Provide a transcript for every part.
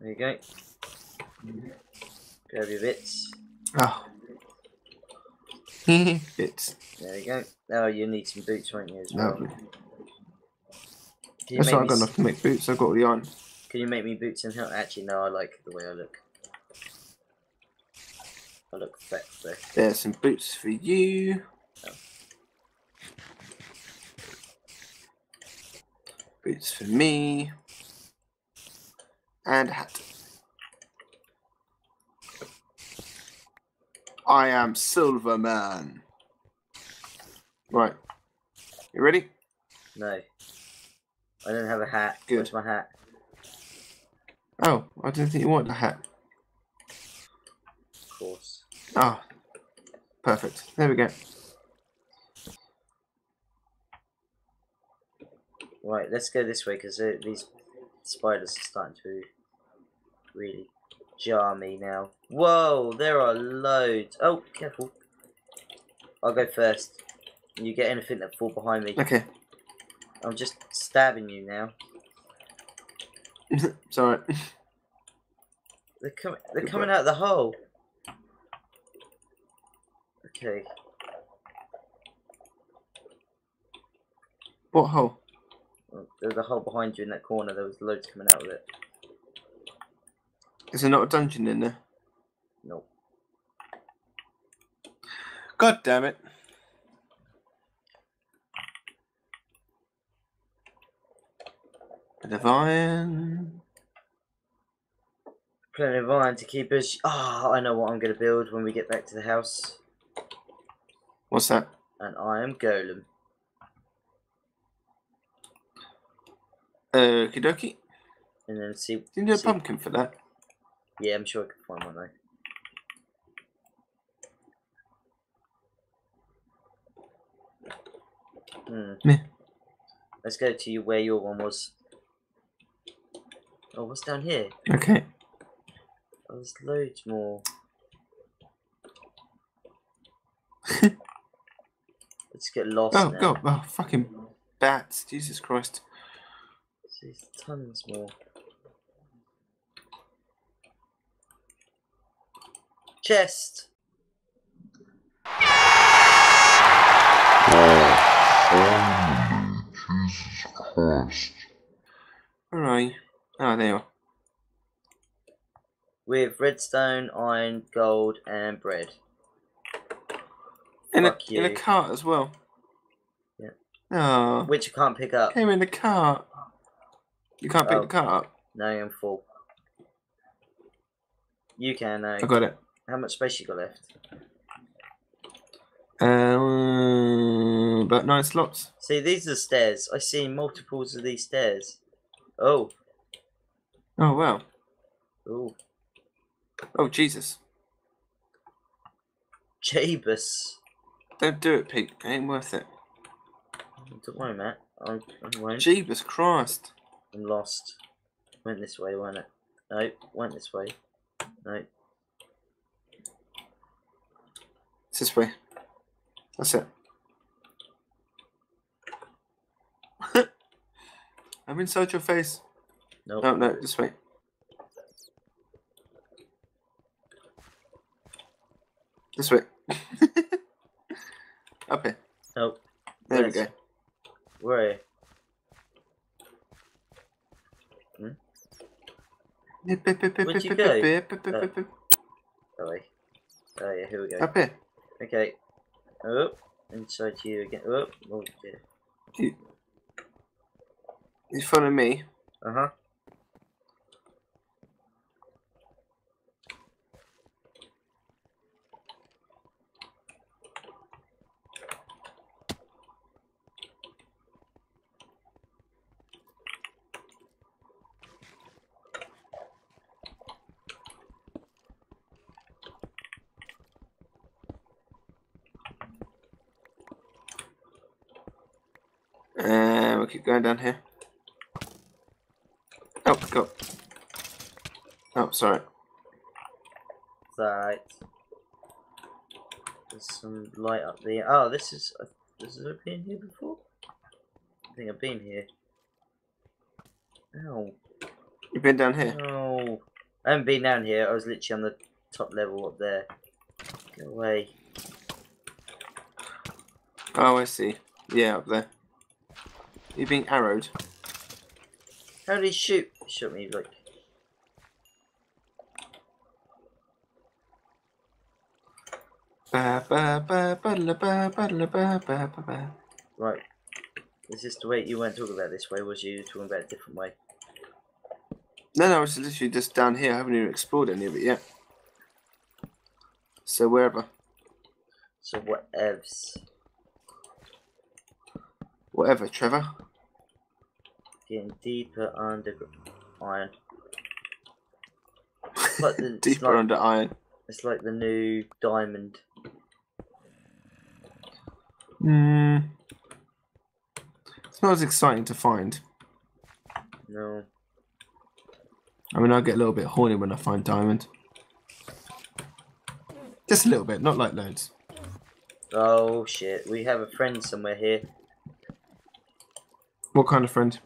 There you go. Grab your bits. Oh. Bits. There you go. Oh, you need some boots, won't you, as well? Lovely. Can you, That's make why I've got s- enough to make boots. I've got all the iron. can you make me boots and help? Actually, no, I like the way I look. I look fat though. There's some boots for you. Oh. Boots for me. And a hat. I am Silverman. Right. You ready? No. I don't have a hat. Good. Where's my hat? Oh, I didn't think you wanted a hat. Of course. Ah, perfect. There we go. Right, let's go this way because these spiders are starting to really jar me now. Whoa, there are loads. Oh, careful. I'll go first. You get anything that fall behind me. Okay. I'm just stabbing you now. it's alright. They're coming. They're coming out the hole. Okay. What hole? There's a hole behind you in that corner. There was loads coming out of it. Is there not a dungeon in there? Nope. God damn it. Bit of iron. Plenty of iron to keep us. Ah, I know what I'm going to build when we get back to the house. What's that? An iron golem. Okie dokie. And then see. Do you need a see- pumpkin for that? Yeah, I'm sure I can find one though. Hmm. Meh. Let's go to you where your one was. Oh, what's down here? Okay. Oh, there's loads more. Let's get lost Oh, now. God. Oh, fucking bats. Jesus Christ. There's tons more. Chest. Oh, Jesus Christ. Where are you? Oh, there you are. With redstone, iron, gold, and bread. In a, in a cart as well. Yeah. Oh. Which you can't pick up. Came in the cart. You can't pick Oh. the cart up. No, I'm full. You can now. I got it. How much space you got left? Um, about nine slots. See, these are stairs. I see multiples of these stairs. Oh, Oh, wow. oh, Oh, Jesus. Jabus. Don't do it, Pete. It ain't worth it. Don't worry, Matt. I, I won't. Jeebus Christ. I'm lost. Went this way, went it? No, went this way. No. It's this way. That's it. I'm inside your face. Nope. No, no, this way. This way. Up here. Nope. There we go. Where are you? Where'd you go? Oh. Oh, yeah, here we go. Up here. Okay. Oh, inside you again. Oh, oh dear. You, you follow me. Uh huh. Keep going down here. Oh, go. Oh, sorry. Right. There's some light up there. Oh, this is. Uh, this has it been here before? I think I've been here. Ow. You've been down here. No. I haven't been down here. I was literally on the top level up there. Get away. Oh, I see. Yeah, up there. You're being arrowed. How did he shoot? He shot me like. Ba ba ba. Right. Is this the way you weren't talking about this way? Was you talking about a different way? No, no, it's literally just down here. I haven't even explored any of it yet. So wherever, So whatevs. Whatever, Trevor. Getting deeper under iron. Like the, Deeper like- under iron. It's like the new diamond. Hmm. It's not as exciting to find. No. I mean, I get a little bit horny when I find diamond. Just a little bit, not like loads. Oh shit. We have a friend somewhere here. What kind of friend?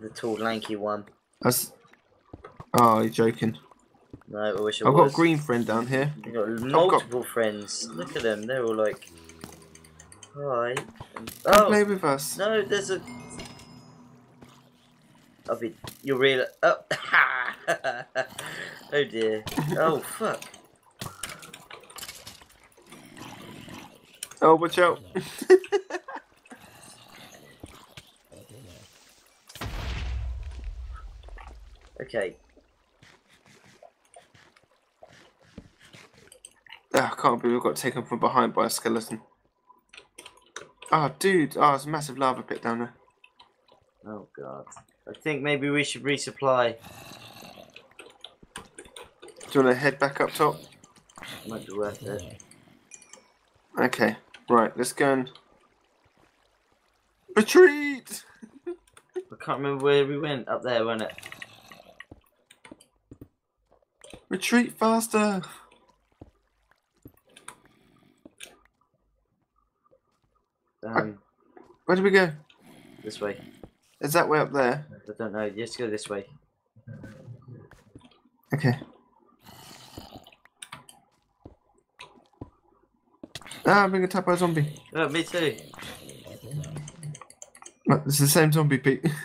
The tall, lanky one. That's. Oh, you're joking. No, I wish it I've got a green friend down here. We've got multiple friends. Look at them. They're all like, hi. Come oh, play Oh with us. no, there's a. I'll be. You're real. Oh. oh dear. Oh fuck. Oh, watch out. Okay. Ah, I can't believe we got taken from behind by a skeleton. Oh, dude. Oh, it's a massive lava pit down there. Oh god. I think maybe we should resupply. Do you want to head back up top? Might be worth it. Okay. Right, let's go and... Retreat! I can't remember where we went. Up there, wasn't it? Retreat faster! Um, Where do we go? this way. Is that way up there? I don't know. Let's go this way. Okay. Ah, I'm being attacked by a zombie. Oh, me too. Right, It's the same zombie, Pete.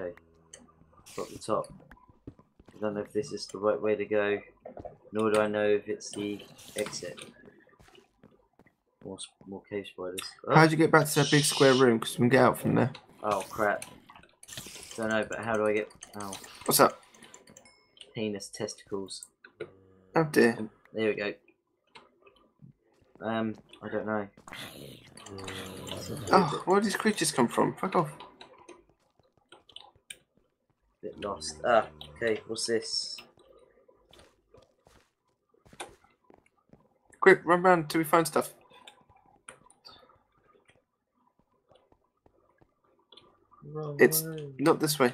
Okay. Got the top. I don't know if this is the right way to go, nor do I know if it's the exit. More, more cave spiders. Oh, How'd you get back to that big square room? Because we can get out from there. oh crap. Don't know, but how do I get? Oh, What's up? penis testicles. Oh dear. There we go. Um, I don't know. Oh, where did these creatures come from? Fuck off. Bit lost. Ah, okay. What's this? Quick, run round till we find stuff. Wrong It's- way. Not this way.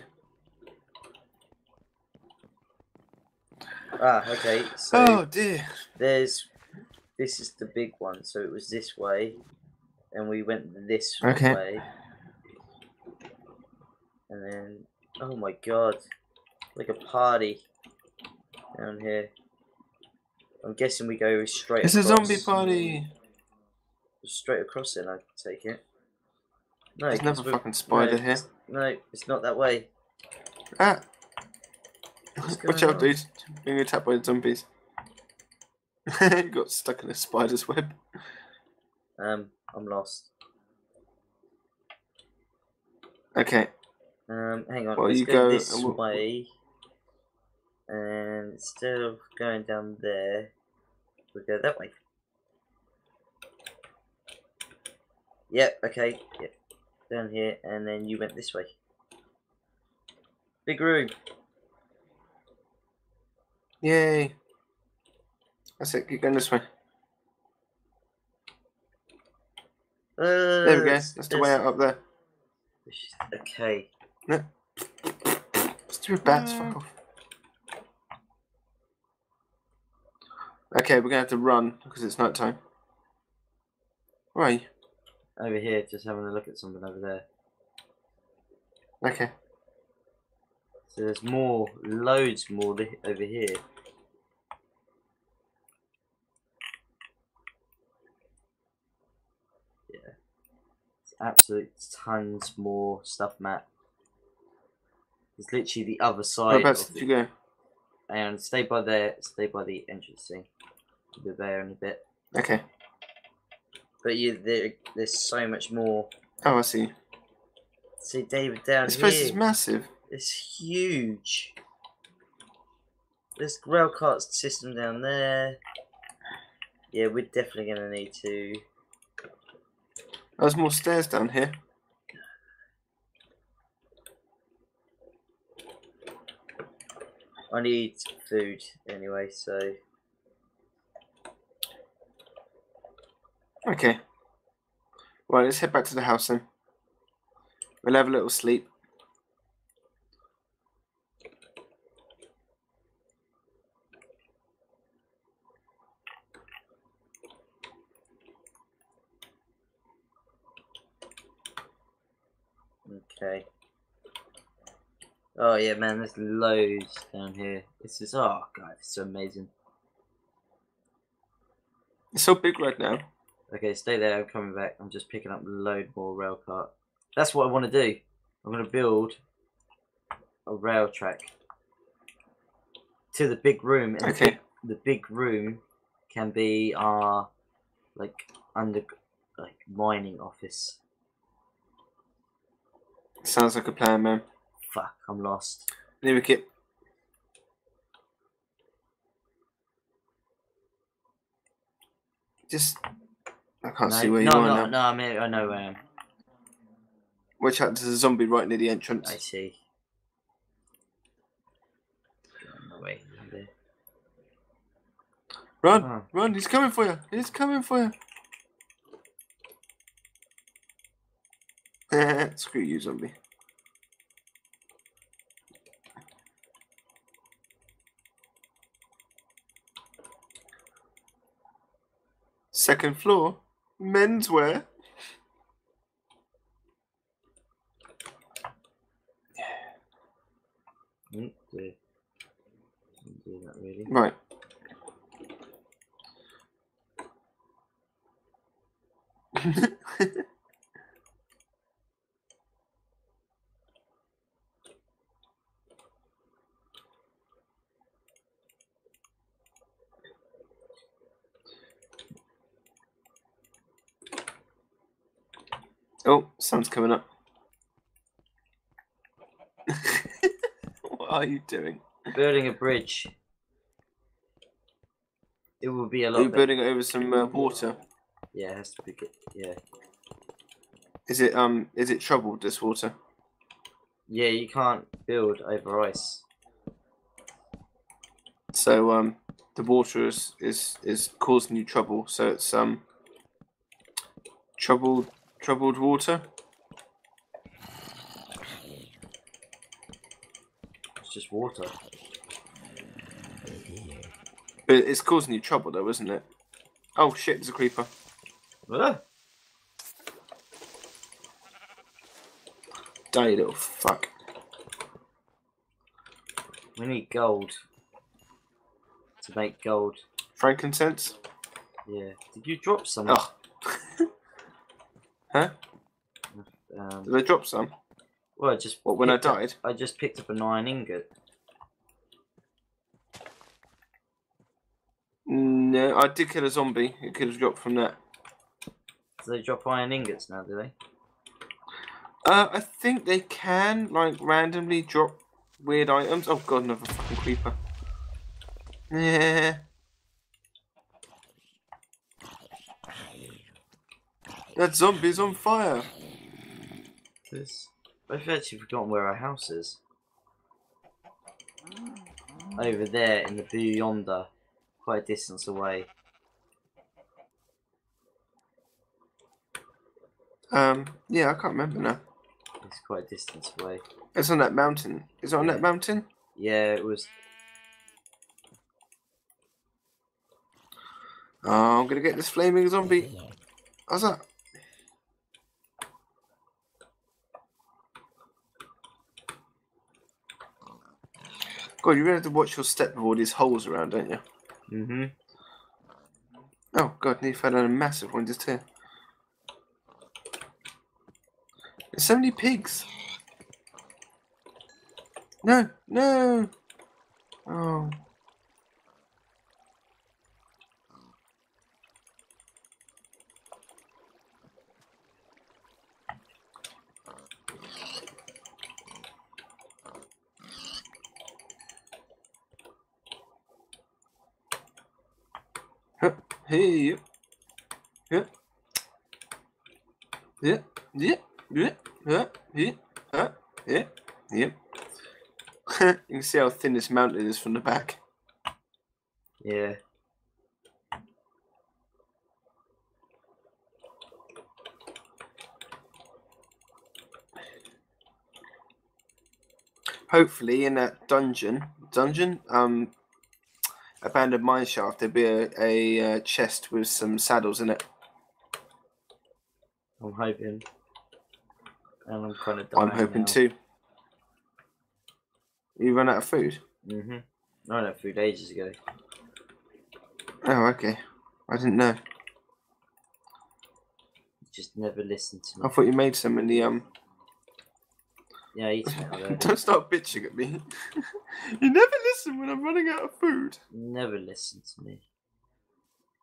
Ah, okay. So Oh dear. there's this is the big one. So it was this way, and we went this Okay. way, and then oh my god, like a party down here. I'm guessing we go straight. It's a zombie party. Straight across it. I take it. No, There's never fucking spider no, here. it's- No, it's not that way. Ah. Watch out, dude. Being attacked by zombies. you got stuck in a spider's web. Um, I'm lost. Okay. Um, hang on. Well, let's you go, go this and we'll- way, and instead of going down there, we go that way. Yep. Okay. Yep. Down here, and then you went this way. Big room. Yay. That's it. Keep going this way. Uh, There we go. That's the way out up there. Okay. Stupid bats, fuck mm. off. Okay, we're gonna have to run because it's night time. Where are you? Over here, just having a look at something over there. Okay. So there's more, loads more over here. Yeah. It's absolute tons more stuff, Matt. It's literally the other side. Whereabouts did you go? And stay by there, stay by the entrance thing. We'll be there in a bit. Okay. But you, there, there's so much more. Oh, I see. See, David, down This place is massive. It's huge. There's rail cart system down there. Yeah, we're definitely gonna need to. There's more stairs down here. I need food anyway, so Okay. Well, let's head back to the house then. We'll have a little sleep. okay. Oh yeah, man, there's loads down here. This is oh god, it's so amazing. It's so big right now. Okay, stay there. I'm coming back. I'm just picking up load more rail cart. That's what I want to do. I'm going to build a rail track to the big room. And the Okay. big- the big room can be our like under like mining office. Sounds like a plan, man. Fuck, I'm lost. A kit. Just. I can't no, see where you are no, now. no, I'm here. I know where I am. Watch out, there's a zombie right near the entrance. I see. Get on my way there. Run, Oh. run, he's coming for you. He's coming for you. Screw you, zombie. Second floor, menswear. Mm, do. That really. Right. oh, sun's coming up. what are you doing? Building a bridge. It will be a Are you better. building it over some uh, water? Yeah, it has to be good. Yeah, Is it um? Is it troubled this water? yeah. You can't build over ice. So um, the water is is is causing you trouble. So it's um, troubled troubled water. It's just water. But it's causing you trouble though, isn't it? Oh shit! There's a creeper. Ah, Die, little fuck. we need gold to make gold. Frankincense. Yeah. Did you drop some? Oh. huh? Um, Did I drop some? well, I just. What when I picked up- died? I just picked up an iron ingot. No, I did kill a zombie. It could have dropped from that. Do they drop iron ingots now? Do they? Uh, I think they can like randomly drop weird items. Oh god, another fucking creeper. Yeah. That zombie's on fire. This. I've actually forgotten where our house is. Over there in the blue yonder. quite a distance away. Um, yeah, I can't remember now. It's quite a distance away. It's on that mountain. Is it on that mountain? Yeah, it was. Oh, I'm gonna get this flaming zombie. How's that? God, you really have to watch your step with all these holes around, don't you? Mm-hmm. Oh God, nearly fell down a massive one just here. There's so many pigs. No, no. Oh. Huh, Hey, yep. Yep. Yep. Yep. Yep. Yep. Yep. Yep. Yep. you can see how thin this mountain is from the back. Yeah. Hopefully, in that dungeon, dungeon, um, abandoned mine shaft, there'd be a, a uh, chest with some saddles in it. I'm hoping. And I'm kind of I'm hoping too. You run out of food. Mm-hmm. I ran out of food ages ago. Oh, okay. I didn't know. You just never listened to me. I thought you made some in the um. Yeah, eat. Don't start bitching at me. you never listen when I'm running out of food. Never listen to me.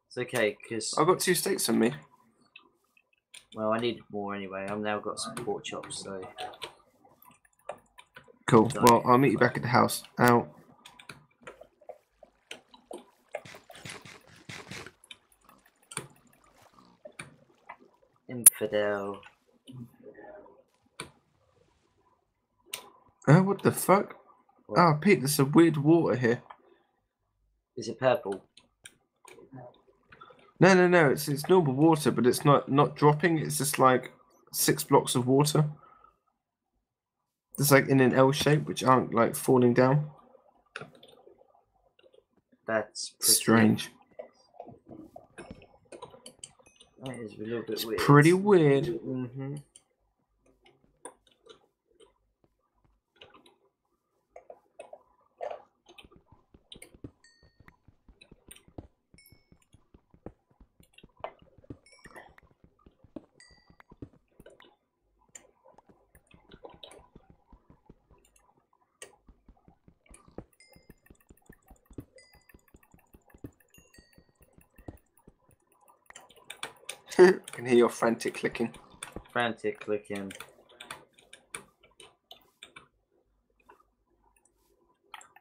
It's okay, because I've got two steaks on me. well, I need more anyway. I've now got some pork chops, so Cool. Well, I'll meet you back at the house. Out. infidel. Oh, what the fuck? What? Oh, Pete, there's some weird water here. Is it purple? No, no, no. It's it's normal water, but it's not not dropping. It's just like six blocks of water. It's like in an L shape, which aren't like falling down. That's pretty, Strange. That is a little bit It's weird. pretty weird. Mm-hmm. I can hear your frantic clicking. Frantic clicking.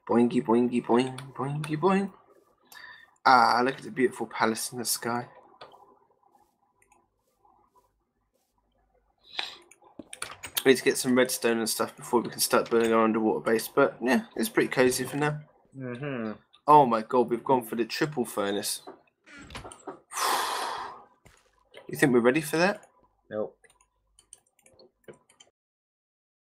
Boingy, boingy, boing, boingy, boing. Ah, look at the beautiful palace in the sky. We need to get some redstone and stuff before we can start building our underwater base. But yeah, it's pretty cozy for now. Mm-hmm. Oh my god, we've gone for the triple furnace. You think we're ready for that? Nope.